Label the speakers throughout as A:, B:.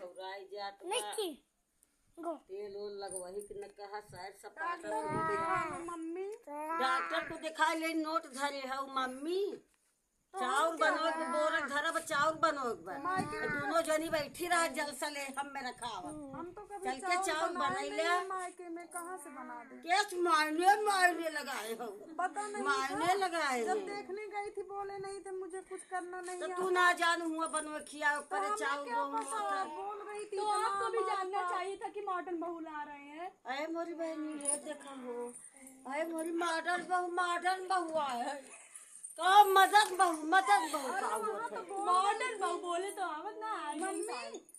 A: खौराई जात बा।
B: गो।
A: तेल ओल लगवही के न कहा शायद सपाट
C: मम्मी।
A: डॉक्टर को दिखा ले नोट धरे हऊ मम्मी। चाउर बनोग बोरक धरब चाउर बनोग दोनों जनी बैठी रहा जलसा ले हम में रखावा
C: हम तो कभी
A: चल के चाउर बनैले
C: मायके में कहाँ से बना दे?
A: केस मायने मायने लगाए हो।
C: पता नहीं
A: मायने लगाए
C: जब देखने गई थी बोले नहीं थे मुझे कुछ करना नहीं
A: तो तू ना जान हुआ बनवे खिया ऊपर चाउर
C: क्या
A: बहु
C: पता बोल रही थी
D: तो आपको भी जानना चाहिए था कि मॉडर्न बहू ला रहे हैं।
A: अरे मोरी बहनी ये देखा हो। अरे मोरी मॉडर्न बहू मॉडर्न बहू आए तो मदद बहू मदद बहू था
D: मॉडर्न बहू बोले तो आवत ना आई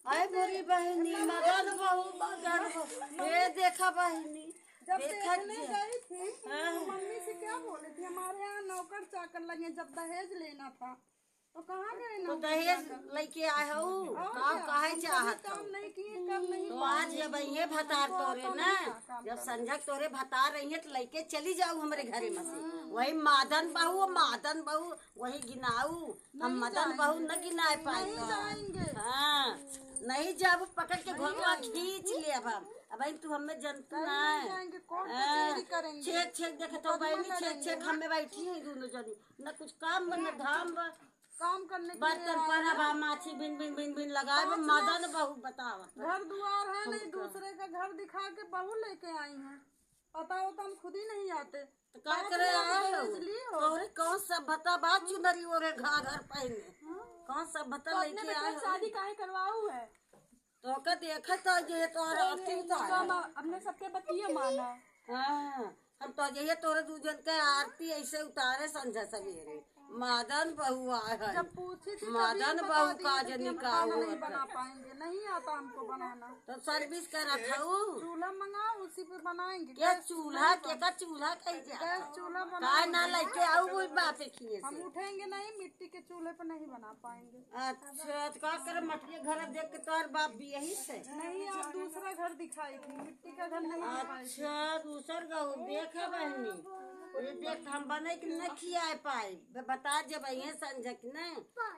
A: अरे मोरी बहनी मदद बहू मदद बहू। ये देखा बहनी
C: जब
A: दहेज
C: देखने
A: गए
C: थे थी तो मम्मी से क्या बोले थे? हमारे यहाँ नौकर चाकर लगे जब दहेज लेना था। तो कहाँ गए
A: तो दहेज लेके आए हो? काम काहे चाहत हो तो आज जब ये भतार तोरे ना जब संजक तोरे भतार रही है तो लेके चली जाऊ हमारे घरे में से। वही मादन बहू मादन बहू वही गिनाऊ। हम मदन बहू न गिनाए पाए। हाँ। नहीं जब पकड़ के घोड़वा खींच ले अब हम। अब भाई तू हमें जनता ना हाँ,
C: करेंगे?
A: छेक छेक देखे तो बहनी छेक छेक हमें बैठी है दोनों जनी। न कुछ काम न धाम।
C: काम करने
A: बर्तन पर अब माछी बिन बिन बिन बिन लगाए मदन बहू बतावा।
C: घर दुआर है नहीं दूसरे का घर दिखा के बहू लेके आई है। पता हो तो हम खुद ही नहीं आते।
A: तो का करे आए हो कौन सभ्यता बा चुनरी ओरे घा घर घर पहने कौन सभ्यता
D: अपने
A: लेके आए
D: शादी काहे करवाऊ है?
A: तो का देखत तो अथी
D: तो हम अपने सबके बतिये माना।
A: हाँ हम तो जे तोरे दूजन के आरती ऐसे उतारे संझा सवेरे। मदन बहू आए है
C: जब पूछी थी
A: मदन बहू का जे
C: कि
A: निकाह
C: नहीं बना पाएँगे नहीं आता हमको बनाना।
A: तो सर्विस करत हूँ
C: चूल्हा मंगाओ उसी पे बनाएँगे।
A: क्या चूल्हा के का चूल्हा कही
C: गैस चूल्हा बना
A: काय ना लेके आऊ वही बापे खिए
C: हम उठेंगे नहीं मिट्टी के चूल्हे पे नहीं बना पाएँगे।
A: अच्छा तो का करे मटिया घर देख के तोहर बाप भी यही से।
C: नहीं आप दूसरा घर दिखाई थी मिट्टी का घर नहीं
A: अच्छा दूसर गहू देखे बहनी। ये देख हम बने कि न खियाए पाए बता जब ये संझक ने?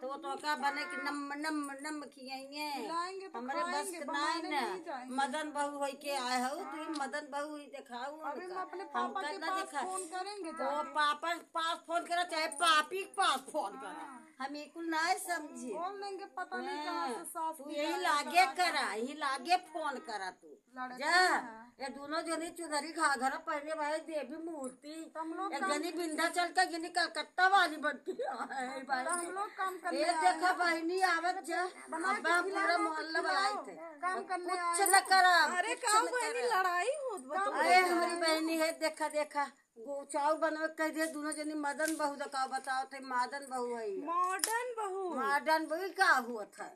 A: तो वो तो का बने कि नम नम नम
C: तो
A: हमारे बस
C: जाएँगे।
A: न। मदन बहू होई के आए हो तू ही। मदन बहू ही दिखाऊ
C: हम अपने पापा के
A: ना
C: पास
A: दिखा
C: फ़ोन करेंगे
A: वो पापा के पास फ़ोन करा चाहे पापी के पास फ़ोन करा। हम एक नहीं समझी।
C: पता नहीं कहाँ से सास
A: तू यही लागे करा यही लागे फ़ोन करा तू। जा। ये दोनों जनी चुनरी घाघरा पहने भाई देवी मूर्ति।
C: हम लोग
A: एक जनी बिंदा चल के गिनी कलकत्ता वाली बनती है।
C: हम लोग काम करने
A: ये देखा बहनी आवत जा। अब्बा पूरा मोहल्ला बनाए थे।
C: काम करने
A: कुछ न करा
C: अरे काम बहनी लड़ाई हो
A: अरे हमारी बहनी है देखा देखा। चाउर बनवे कह दे दोनों जनी मदन बहू का बताओ थे मदन बहू है
C: मॉडर्न बहू?
A: मॉडर्न बहू का हुआ था?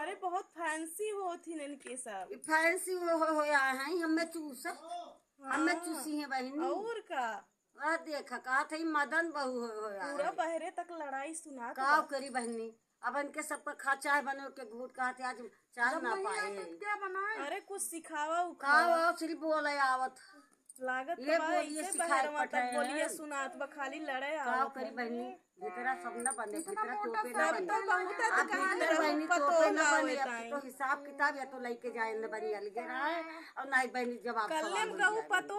C: अरे बहुत फैंसी हो थी इनके सब।
A: फैंसी हो हो हो आए हैं हमें चूस। हमें चूसी है बहनी।
C: और का?
A: देखा कहा था मदन बहु हो हो
C: पूरा बहरे तक लड़ाई सुना
A: का करी बहनी? अब इनके सब पर खा चाय बनो के घूट कहा थे आज चाय ना पाए।
C: क्या बनाए? अरे कुछ सिखावा
A: उखावा। सिर्फ़ बोले आवत।
C: लागत
A: ये बोलिए सिखाए पठाए
C: बोलिए सुनात बखाली लड़े
A: आओ करी बहनी? भीतरा सब न बने भीतरा टोपे न बने।
C: तो बहुत
A: अब भीतर बहनी टोपे न बने तो हिसाब किताब या तो लेके जाए न बनी अलगे रहा। है और नहीं बहनी जवाब
C: कल्ले में। पतो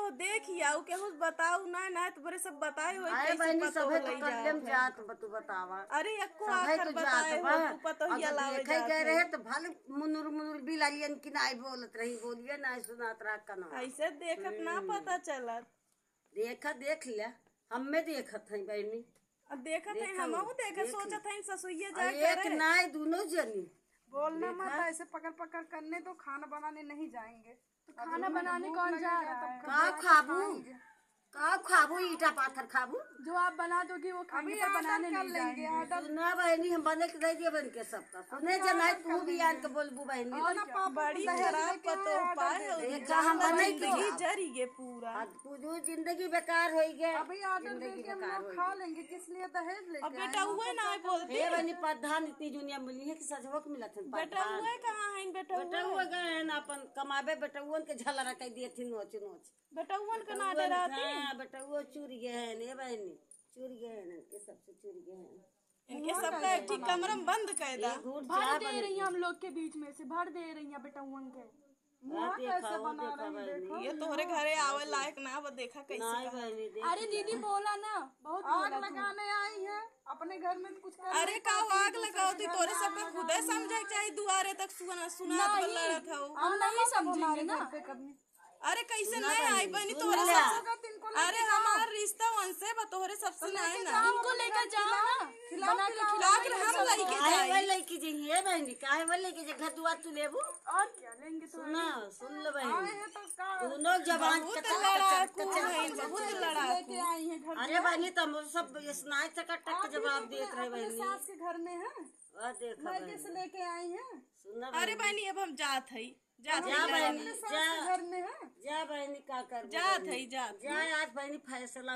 C: केहू बताऊ ना ना तो सब बताए हो
A: आए बहनी सभे तो कल्ले में जात बतू बतावा।
C: अरे एको
A: तो
C: बताए हो तू पतो ही
A: देखे गए रहे तो भले मुनुर मुनुर बिलालियन की नाई बोलत रही बोलिए ना सुनात रहा कना
C: ऐसे देखत ना पता चलत।
A: देखा देख ले हमें देखत है बहनी।
C: देखत है हम देखे। सोचत है ससुइये जाए
A: एक नाई दोनों जनी।
C: बोलना मत ऐसे पकड़ पकड़ करने तो खाना बनाने नहीं जाएँगे।
D: तो खाना बनाने कौन जा रहा है
A: का खाबू? का खाबू ईटा पाथर खाबू?
D: जो आप बना दोगे वो खाने पर बनाने नहीं जाएँगे।
A: सुना बहनी हम बने के दे दिए बन के सबका सुने जनाई तू भी आन के बोलबू बहनी।
C: बड़ी खराब पतो पाए हो
A: देखा हम बने के
C: ज़िंदगी जरी गे पूरा।
A: आज पूजू ज़िंदगी बेकार हो गए
C: अभी ऑर्डर देके हम खा लेंगे किस लिए दहेज ले
D: अब बेटा हुए ना बोलते
A: हे बनी प्रधान इतनी दुनिया मिली है कि सजवक मिलत है
C: बेटा हुए कहाँ है बेटा
A: बेटा हुआ गए हैं ना? अपन कमाबे बेटा के झला रख दिए थी नोच नोच।
C: बेटा के ना डराते
A: हाँ बेटा वो चूर गए हैं ये बहनी चूर गए हैं के सबसे चूर गए हैं
B: इनके सबका एक ठीक कमरा में बंद कर दा।
D: भर दे रही हैं हम लोग के बीच में से भर दे रही हैं बेटा के।
A: कैसे बना रही
B: ये तोहरे घरे आवे लायक ना वो देखा कैसे
D: अरे दीदी बोला ना बहुत
C: आग लगाने है अपने घर में कुछ कर
B: अरे का आग लगाओ थी तोरे सबके खुदे समझे चाहे दुआरे तक सुना सुना तो था हो
D: हम नहीं समझेंगे ना
C: कभी।
B: अरे कैसे नहीं आई बहनी तोरे
A: सब
B: सबसे अरे हमारा रिश्ता वन से बतोरे सबसे नहीं ना।
D: इनको लेकर जाओ। ना के
B: हम
A: लड़की जी है बहनी काहे वो लड़की जे घर तू लेबू।
D: और क्या लेंगे
A: सुना सुन ले बहनी
C: है का
A: दोनों जवान
B: बहुत
A: कचर
B: लड़ाकू है बहुत लड़ाकू
C: लेके आई है घर
A: अरे बहनी तुम सब स्नाय चकट टक जवाब देत रहे
C: अपने
A: बहनी
C: सास के घर में है। से लेके आई है।
A: सुना
B: अरे बहनी अब हम जात जात
A: जा बहनी
C: सास
A: जा।
C: के घर में है।
A: जा बहनी का कर
B: जात हई जात।
A: जा आज बहनी फैसला